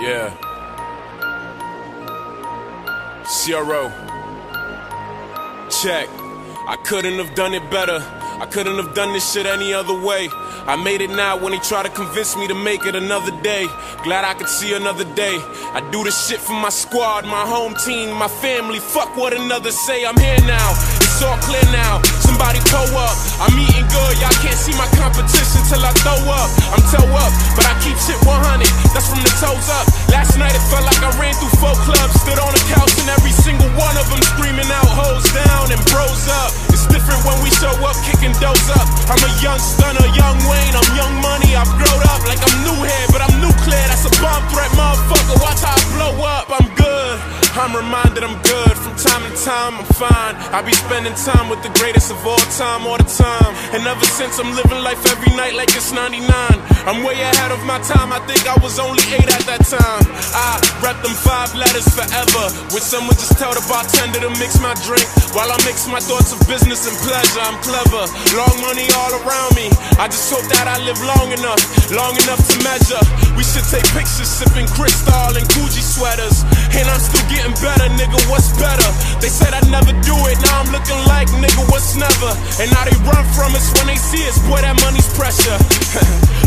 Yeah. CRO. Check. I couldn't have done it better. I couldn't have done this shit any other way. I made it now when they try to convince me to make it another day. Glad I could see another day. I do this shit for my squad, my home team, my family. Fuck what another say. I'm here now. It's all clear now. Somebody pull up. I'm eating see my competition till I throw up. I'm toe up, but I keep shit 100. That's from the toes up. Last night it felt like I ran through four clubs, stood on the couch, and every single one of them screaming out, hoes down and bros up. It's different when we show up, kicking doors up. I'm a young stunner, young Wayne, I'm young money. I've grown up like I'm new here, but I'm nuclear. That's a bomb threat, motherfucker. Watch how I blow up. I'm good. I'm reminded I'm good. Time, I'm fine. I be spending time with the greatest of all time, all the time. And ever since, I'm living life every night like it's 99. I'm way ahead of my time. I think I was only eight at that time. I rep them five letters forever. With someone just tell the bartender to mix my drink while I mix my thoughts of business and pleasure. I'm clever. Long money all around me. I just hope that I live long enough, long enough to measure. We should take pictures sipping Cristal and Gucci sweaters. And I'm still getting better, nigga. What's better? They said I'd never do it. Now I'm looking like nigga. What's never? And now they run from us when they see us. Boy, that money's pressure.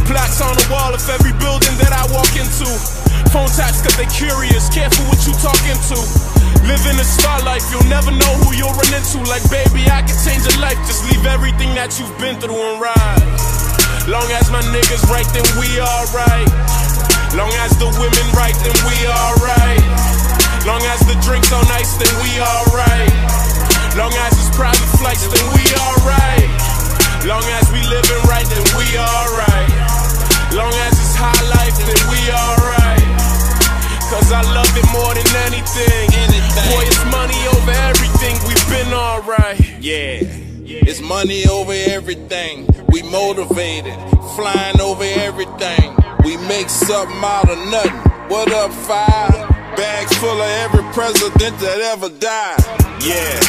Plaques on the wall of every building that I walk into. Phone taps cause they curious. Careful what you talking to. Living a star life, you'll never know who you'll run into. Like, baby, I can change your life. Just leave everything that you've been through and ride. Long as my niggas right, then we alright. Long as the women right, then we alright. Private then we alright. Long as we living right, then we alright. Long as it's high life, then we alright. Cause I love it more than anything. Boy, it's money over everything, we've been alright. Yeah. It's money over everything. We motivated, flying over everything. We make something out of nothing. What up, five? Bags full of every president that ever died. Yeah,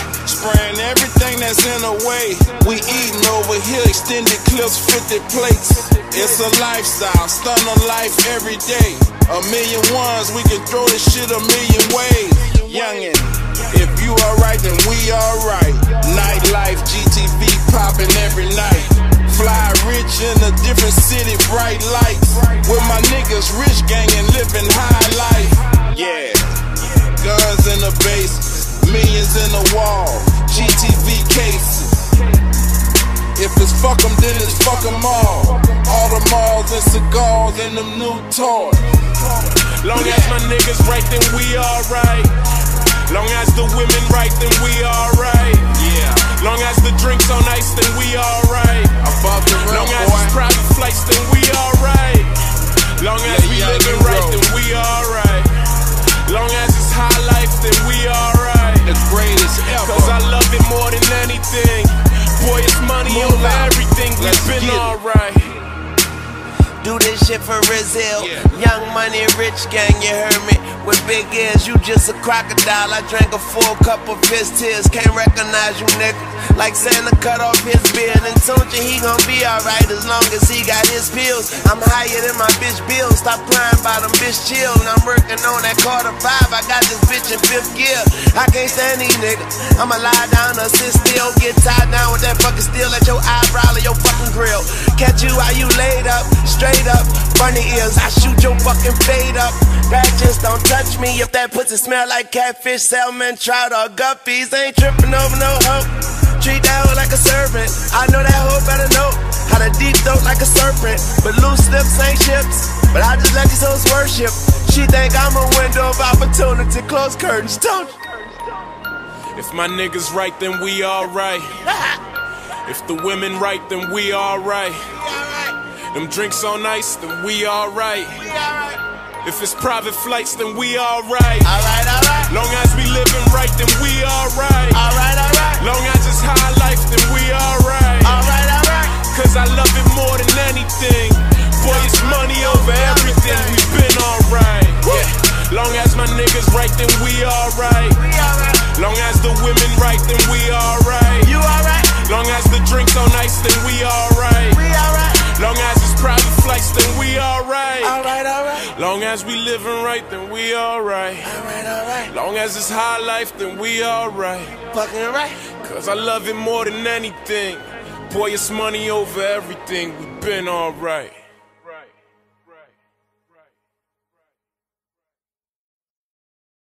spraying everything that's in the way. We eating over here, extended clips, 50 plates. It's a lifestyle, stunning life every day. A million ones, we can throw this shit a million ways. Youngin', if you alright, then we alright. Nightlife, GTV popping every night. Fly rich in a different city, bright lights. With my niggas, rich gang and living high life. Yeah, guns in the base, millions in the wall, GTV cases. If it's fuck 'em, then it's fuck 'em all. All the malls and cigars and them new toys. Long as my niggas right, then we alright. Long as the women right, then we alright. Than. Boy, it's money Move over out. everything. Let's We've been get it. alright. Do this shit for Brazil. Yeah. Young money, rich gang, you heard me. With big ears, you just a crocodile. I drank a full cup of his tears. Can't recognize you, nigga. Like Santa cut off his beard. And told you he gon' be alright as long as he got his pills. I'm higher than my bitch bills. Stop crying about them bitch chill. And I'm working on that Carter five. I got this bitch in fifth gear. I can't stand these niggas. I'ma lie down or sit still. Get tied down with that fucking steel at your eyebrow or your fucking grill. Catch you while you laid up, straight up. Bunny ears, I shoot your fucking fade up. Just don't touch me. If that pussy smell like catfish, salmon, trout, or guppies, ain't tripping over no hoe. I know that hoe better know how to deep throat like a serpent. But loose lips ain't ships. But I just let these hoes worship. She think I'm a window of opportunity. Close curtains, don't? If my niggas right, then we alright. If the women right, then we alright. Them drinks on ice, then we alright. If it's private flights, then we alright. Alright, alright. Long as we living right, then we alright. Alright, alright. Long as it's high life, right, then we alright. Long as the women right, then we alright. You alright? Long as the drinks on ice, then we alright. We alright. Long as it's private flights, then we alright. Alright, alright. Long as we living right, then we alright. Alright, alright. Long as it's high life, then we alright. Fucking right. Cause I love it more than anything. Boy, it's money over everything. We've been alright.